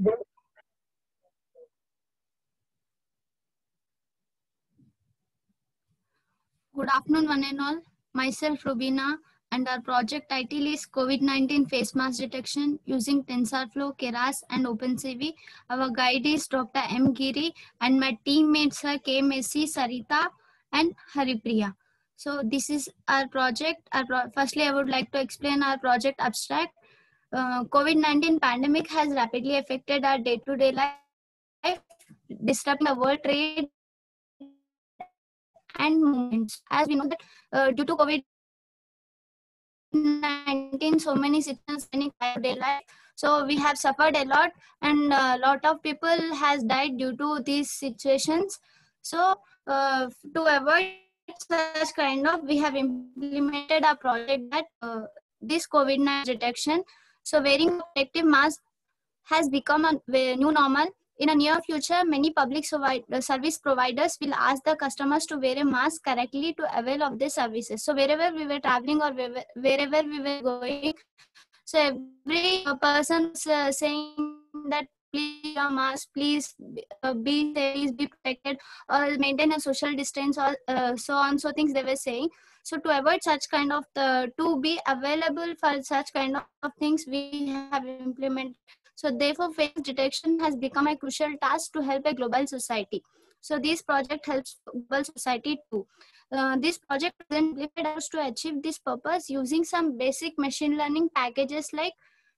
Good afternoon, one and all. Myself, Rubina, and our project title is COVID-19 face mask detection using TensorFlow, Keras, and OpenCV. Our guide is Dr. M. Giri, and my teammates are K. Messi, Sarita, and Haripriya. So this is our project. Our pro Firstly, I would like to explain our project abstract. Uh, COVID-19 pandemic has rapidly affected our day-to-day life, disrupting the world trade and movements. As we know that uh, due to COVID 19 so many citizens in day life so we have suffered a lot and a lot of people has died due to these situations so uh, to avoid such kind of we have implemented a project that uh, this covid-19 detection so wearing protective mask has become a new normal in a near future, many public uh, service providers will ask the customers to wear a mask correctly to avail of their services. So wherever we were traveling or wherever we were going, so every person uh, saying that please a mask, please uh, be safe, be protected, or maintain a social distance, or uh, so on. So things they were saying. So to avoid such kind of the to be available for such kind of things, we have implemented so therefore, face detection has become a crucial task to help a global society. So this project helps global society too. Uh, this project simplified us to achieve this purpose using some basic machine learning packages like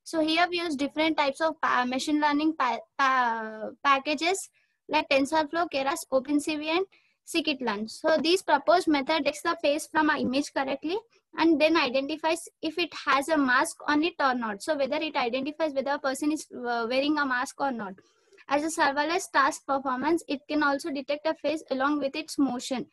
so here we use different types of machine learning pa pa packages like TensorFlow, Keras, OpenCV, and scikit-learn. So these proposed method takes the face from an image correctly and then identifies if it has a mask on it or not. So whether it identifies whether a person is uh, wearing a mask or not. As a serverless task performance, it can also detect a face along with its motion.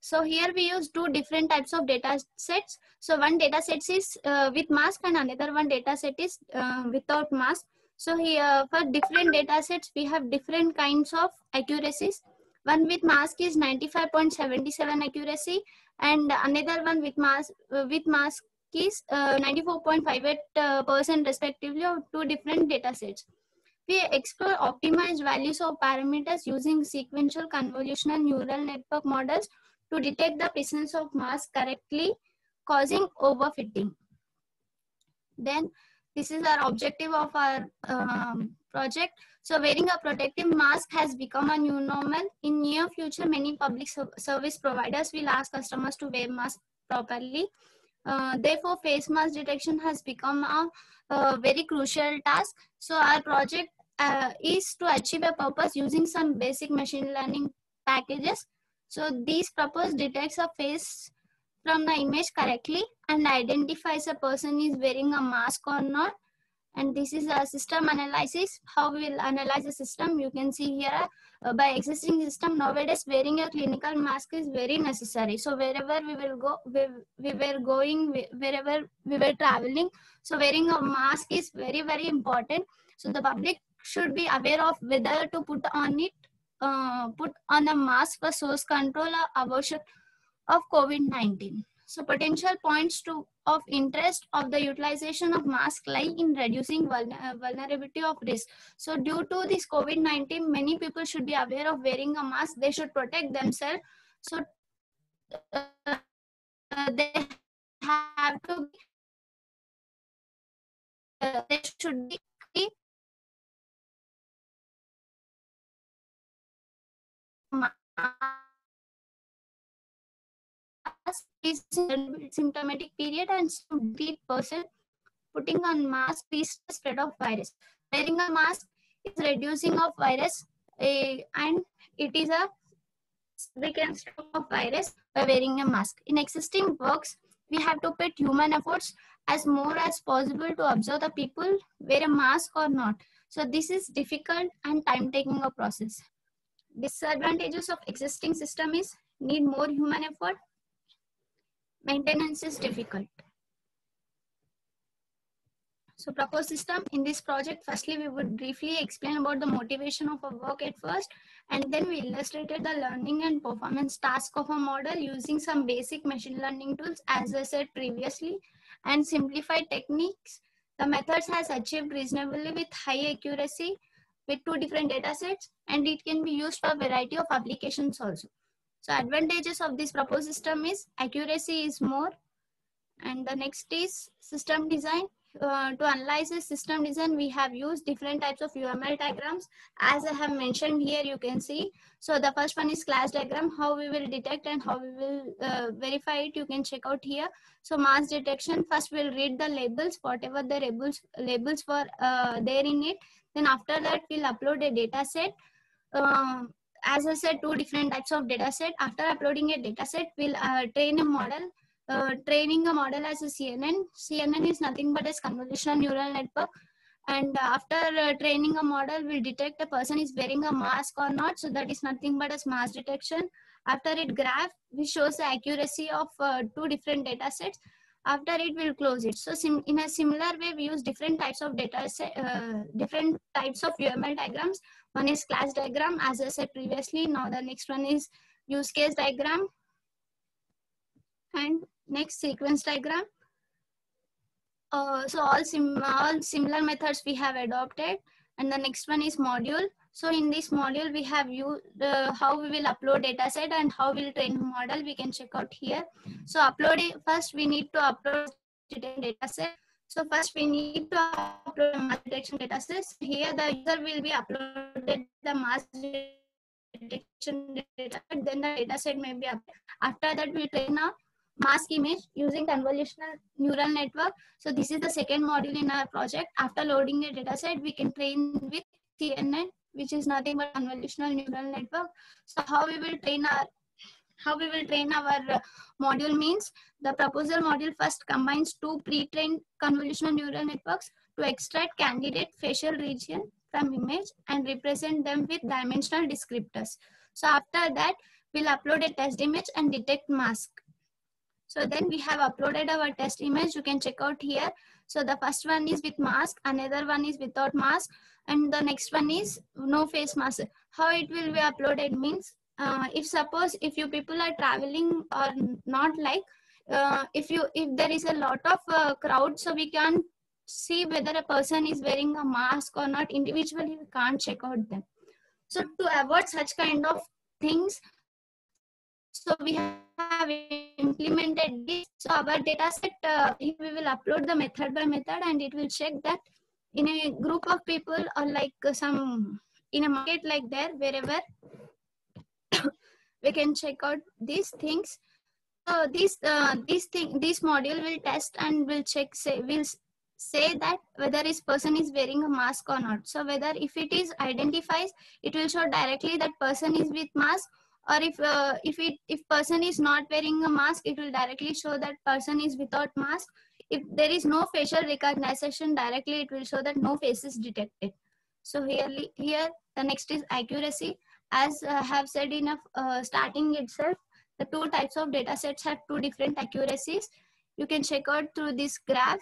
So here we use two different types of data sets. So one data set is uh, with mask and another one data set is uh, without mask. So here for different data sets, we have different kinds of accuracies. One with mask is 95.77 accuracy and another one with mask uh, with mask is 94.58 uh, percent respectively of two different data sets. We explore optimized values of parameters using sequential convolutional neural network models to detect the presence of mask correctly, causing overfitting. Then this is our objective of our um, project. So wearing a protective mask has become a new normal. In near future, many public service providers will ask customers to wear masks properly. Uh, therefore, face mask detection has become a, a very crucial task. So our project uh, is to achieve a purpose using some basic machine learning packages. So these purpose detects a face from the image correctly and identifies a person is wearing a mask or not and this is a system analysis. How we will analyze the system? You can see here uh, by existing system nowadays wearing a clinical mask is very necessary. So wherever we will go we, we were going wherever we were traveling so wearing a mask is very very important. So the public should be aware of whether to put on it uh, put on a mask for source control or aversion of covid-19 so potential points to of interest of the utilization of mask lie in reducing uh, vulnerability of risk. So due to this COVID-19, many people should be aware of wearing a mask. They should protect themselves. So uh, they have to, uh, they should be is symptomatic period and complete person putting on mask is spread of virus. Wearing a mask is reducing of virus uh, and it is a we can stop virus by wearing a mask. In existing works, we have to put human efforts as more as possible to observe the people wear a mask or not. So this is difficult and time taking a process. Disadvantages of existing system is need more human effort maintenance is difficult. So proposed system in this project, firstly, we would briefly explain about the motivation of a work at first, and then we illustrated the learning and performance task of a model using some basic machine learning tools, as I said previously, and simplified techniques. The methods has achieved reasonably with high accuracy. with two different data sets and it can be used for a variety of applications also. So advantages of this proposed system is accuracy is more and the next is system design. Uh, to analyze the system design, we have used different types of UML diagrams. As I have mentioned here, you can see. So the first one is class diagram, how we will detect and how we will uh, verify it. You can check out here. So mass detection, first we'll read the labels, whatever the labels, labels were uh, there in it. Then after that, we'll upload a data set. Uh, as I said, two different types of data set. After uploading a data set, we'll uh, train a model uh, training a model as a CNN. CNN is nothing but a convolutional neural network. And after uh, training a model, we'll detect a person is wearing a mask or not. So that is nothing but a mask detection. After it graph, we shows the accuracy of uh, two different data sets. After it, we'll close it. So sim in a similar way, we use different types of data set, uh, different types of UML diagrams. One is class diagram, as I said previously. Now the next one is use case diagram. And Next sequence diagram. Uh, so all, sim all similar methods we have adopted. And the next one is module. So in this module, we have you how we will upload data set and how we'll train model. We can check out here. So uploading first, we need to upload data set. So first we need to upload mass detection data set. Here the user will be uploaded the mass detection data. Then the data set may be uploaded. After that we train a mask image using convolutional neural network. So this is the second module in our project. After loading a dataset, we can train with CNN, which is nothing but convolutional neural network. So how we will train our how we will train our uh, module means the proposal module first combines two pre-trained convolutional neural networks to extract candidate facial region from image and represent them with dimensional descriptors. So after that, we'll upload a test image and detect mask. So then we have uploaded our test image. You can check out here. So the first one is with mask, another one is without mask, and the next one is no face mask. How it will be uploaded means, uh, if suppose if you people are traveling or not like, uh, if you if there is a lot of uh, crowd, so we can see whether a person is wearing a mask or not. Individually, we can't check out them. So to avoid such kind of things, so we have implemented this. So our data set, uh, we will upload the method by method and it will check that in a group of people or like some, in a market like there, wherever we can check out these things. So this, uh, this thing, this module will test and will check, say, will say that whether this person is wearing a mask or not. So whether if it is identifies, it will show directly that person is with mask or if uh, if it if person is not wearing a mask it will directly show that person is without mask. If there is no facial recognition directly it will show that no face is detected. So here here the next is accuracy. As i have said in a uh, starting itself the two types of data sets have two different accuracies. You can check out through this graph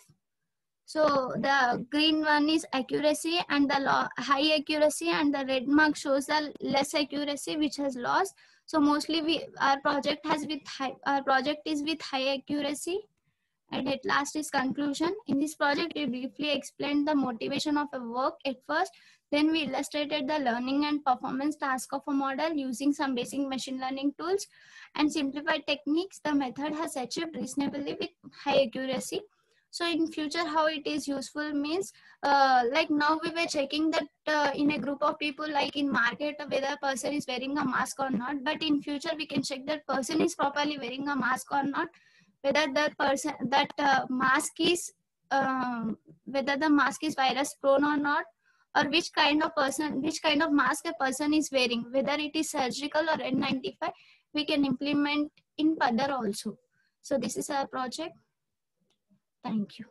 so the green one is accuracy and the high accuracy and the red mark shows the less accuracy which has lost. So mostly we our project has with high, our project is with high accuracy. And at last is conclusion. In this project, we briefly explained the motivation of a work at first. Then we illustrated the learning and performance task of a model using some basic machine learning tools and simplified techniques. The method has achieved reasonably with high accuracy so in future how it is useful means uh, like now we were checking that uh, in a group of people like in market whether person is wearing a mask or not but in future we can check that person is properly wearing a mask or not whether that person that uh, mask is um, whether the mask is virus prone or not or which kind of person which kind of mask a person is wearing whether it is surgical or n95 we can implement in further also. So this is our project Thank you.